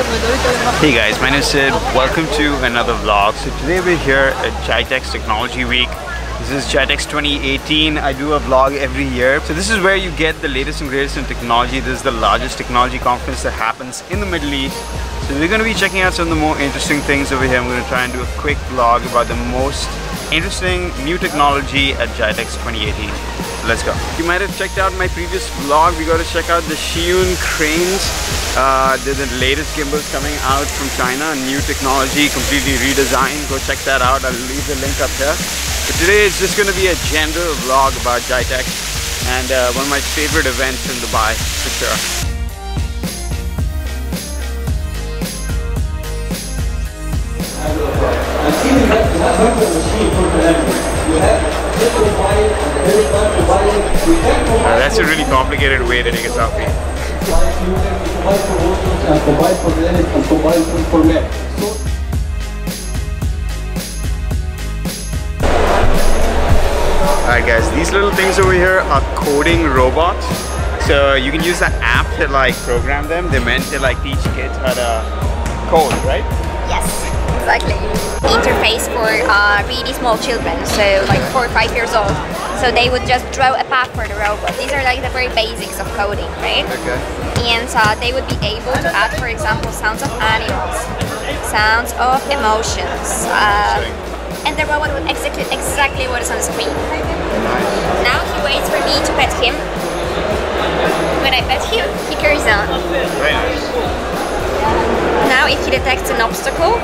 Hey guys, my name is Sid. Welcome to another vlog. So today we're here at GITEX Technology Week. This is GITEX 2018. I do a vlog every year. So this is where you get the latest and greatest in technology. This is the largest technology conference that happens in the Middle East. So we're going to be checking out some of the more interesting things over here. I'm going to try and do a quick vlog about the most interesting new technology at GITEX 2018. Let's go. You might have checked out my previous vlog. We got to check out the Zhiyun cranes. Uh, they're the latest gimbals coming out from China. New technology, completely redesigned. Go check that out. I'll leave the link up here. But today is just going to be a general vlog about GITEX and uh, one of my favorite events in Dubai for sure. Complicated way to take a selfie. Alright guys, these little things over here are coding robots. So you can use an app to like program them. They're meant to like teach kids how to code, right? Exactly. Interface for uh, really small children, so like four or five years old. So they would just draw a path for the robot. These are like the very basics of coding, right? Okay. And uh, they would be able to add, for example, sounds of animals, sounds of emotions. Uh, and the robot would execute exactly what is on the screen. Now he waits for me to pet him. When I pet him, he carries on. Now if he detects an obstacle,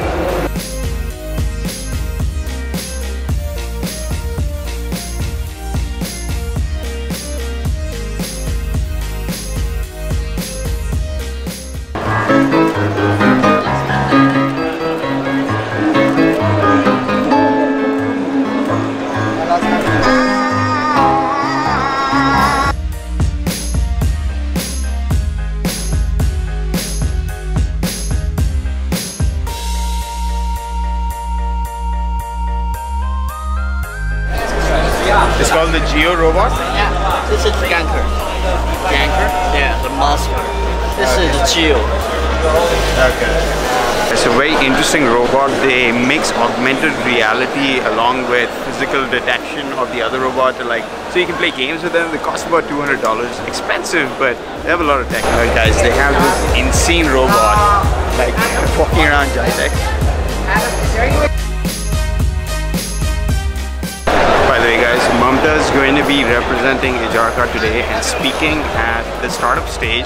It's called the Geo robot. Yeah, this is Ganker. Ganker? Yeah, the master. This is the Geo. Okay. It's a very interesting robot. They mix augmented reality along with physical detection of the other robot to like, so you can play games with them. They cost about $200. Expensive, but they have a lot of tech. Alright guys, they have this insane robot like walking around GITEX. Going to be representing Ajarkar today and speaking at the startup stage.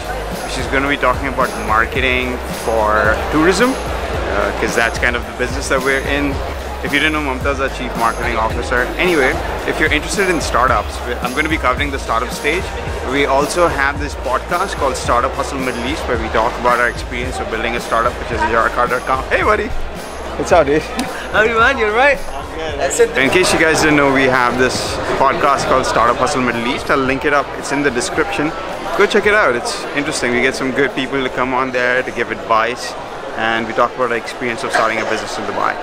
She's going to be talking about marketing for tourism uh, because that's kind of the business that we're in. If you didn't know, Mamta is our chief marketing officer. Anyway, if you're interested in startups, I'm going to be covering the startup stage. We also have this podcast called Startup Hustle Middle East where we talk about our experience of building a startup, which is ajarkar.com. Hey buddy! What's up dude? Everyone, you're right. In case you guys didn't know, we have this podcast called Startup Hustle Middle East. I'll link it up. It's in the description. Go check it out. It's interesting. We get some good people to come on there to give advice, and we talk about our experience of starting a business in Dubai.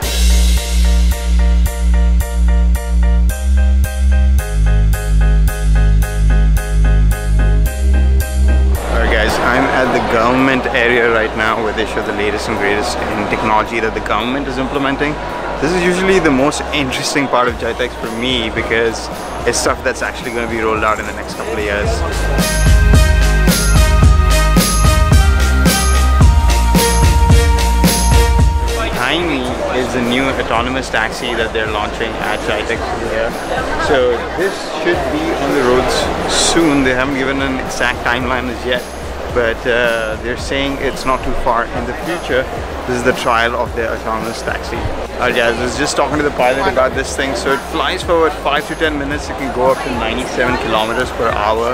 I'm at the government area right now where they show the latest and greatest in technology that the government is implementing. This is usually the most interesting part of GITEX for me because it's stuff that's actually going to be rolled out in the next couple of years. Behind me is the new autonomous taxi that they're launching at GITEX here. So this should be on the roads soon. They haven't given an exact timeline as yet, but uh, they're saying it's not too far in the future. This is the trial of their autonomous taxi. Uh, yeah, I was just talking to the pilot about this thing. So it flies for about 5 to 10 minutes. It can go up to 97 kilometers per hour.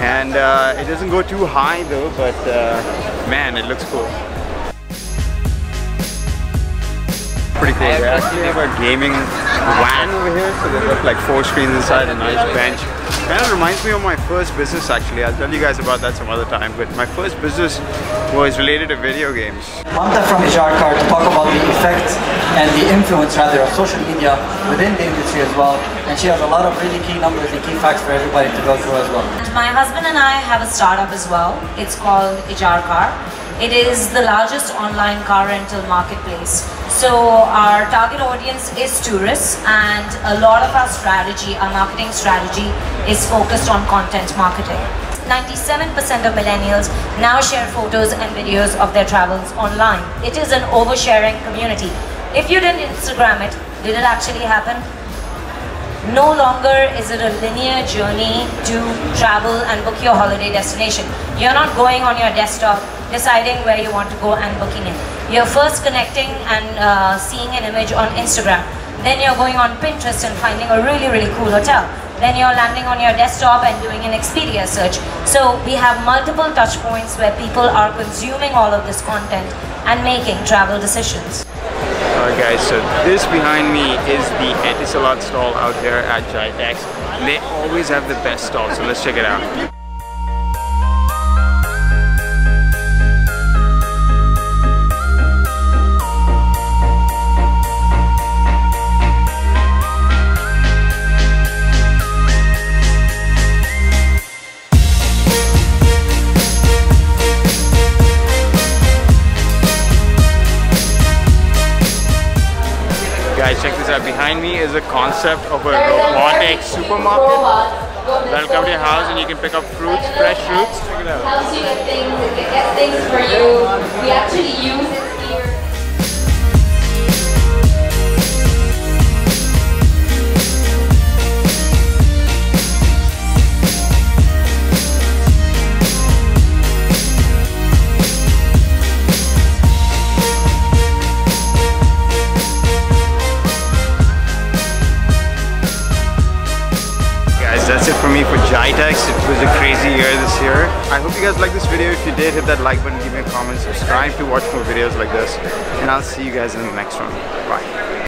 And uh, it doesn't go too high though, but uh, man, it looks cool. Pretty cool. They actually have a gaming WAN over here, so they have like four screens inside, a nice bench. Kind of reminds me of my first business actually. I'll tell you guys about that some other time. But my first business was related to video games. Mamta from Ajarkar to talk about the effect and the influence rather of social media within the industry as well. And she has a lot of really key numbers and key facts for everybody to go through as well. My husband and I have a startup as well. It's called Ijarkar. It is the largest online car rental marketplace. So our target audience is tourists and a lot of our strategy, our marketing strategy is focused on content marketing. 97% of millennials now share photos and videos of their travels online. It is an oversharing community. If you didn't Instagram it, did it actually happen? No longer is it a linear journey to travel and book your holiday destination. You're not going on your desktop, deciding where you want to go and booking it. You're first connecting and uh, seeing an image on Instagram. Then you're going on Pinterest and finding a really, really cool hotel. Then you're landing on your desktop and doing an Expedia search. So we have multiple touch points where people are consuming all of this content and making travel decisions. Alright guys, so this behind me is the Etisalat stall out here at GITEX. And they always have the best stall, so let's check it out. Behind me is a concept of a robotic supermarket. That'll come to your house and you can pick up fruits, fresh fruits. Check it out. helps you get things, it gets things for you. We actually use it that's it for me for GITEX. It was a crazy year this year. I hope you guys liked this video. If you did, hit that like button, give me a comment, subscribe to watch more videos like this. And I'll see you guys in the next one. Bye.